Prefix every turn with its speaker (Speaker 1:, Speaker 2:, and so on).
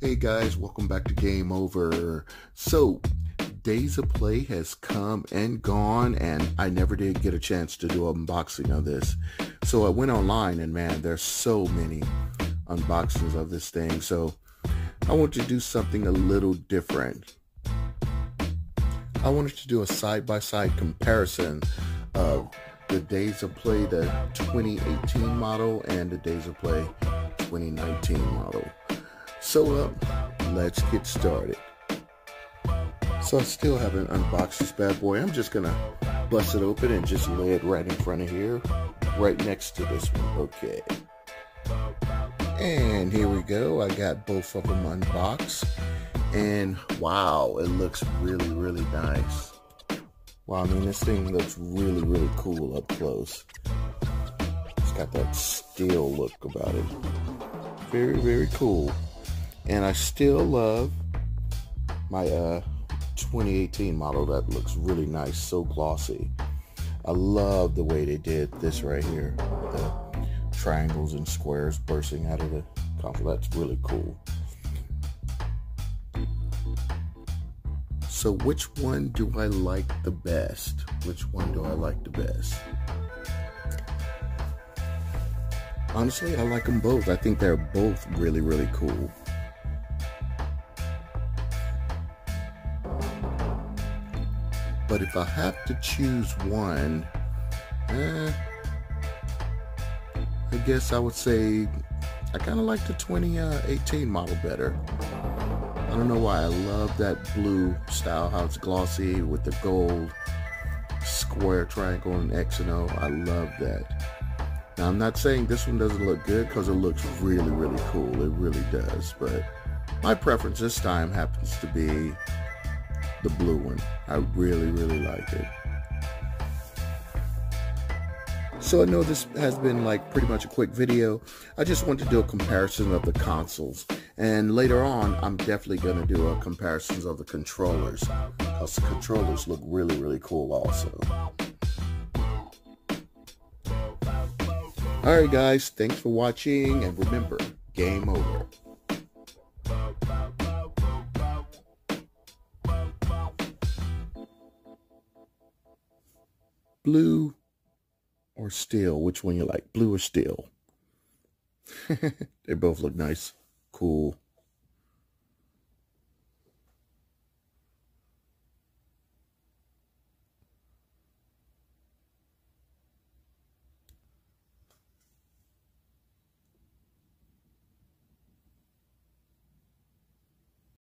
Speaker 1: Hey guys, welcome back to Game Over. So, Days of Play has come and gone, and I never did get a chance to do an unboxing of this. So I went online, and man, there's so many unboxings of this thing. So I want to do something a little different. I wanted to do a side-by-side -side comparison of the Days of Play, the 2018 model, and the Days of Play 2019 model. So uh, let's get started. So I still haven't unboxed this bad boy. I'm just gonna bust it open and just lay it right in front of here, right next to this one. Okay. And here we go. I got both of them unboxed. And wow, it looks really, really nice. Wow, I mean, this thing looks really, really cool up close. It's got that steel look about it. Very, very cool. And I still love my uh, 2018 model that looks really nice, so glossy. I love the way they did this right here. The triangles and squares bursting out of the console. That's really cool. So which one do I like the best? Which one do I like the best? Honestly, I like them both. I think they're both really, really cool. But if I have to choose one, eh, I guess I would say I kind of like the 2018 model better. I don't know why. I love that blue style, how it's glossy with the gold square triangle and X and O. I love that. Now, I'm not saying this one doesn't look good because it looks really, really cool. It really does. But my preference this time happens to be the blue one. I really, really like it. So I know this has been like pretty much a quick video. I just want to do a comparison of the consoles. And later on, I'm definitely going to do a comparisons of the controllers. Because the controllers look really, really cool also. Alright guys, thanks for watching. And remember, game over. Blue or steel? Which one you like, blue or steel? they both look nice, cool.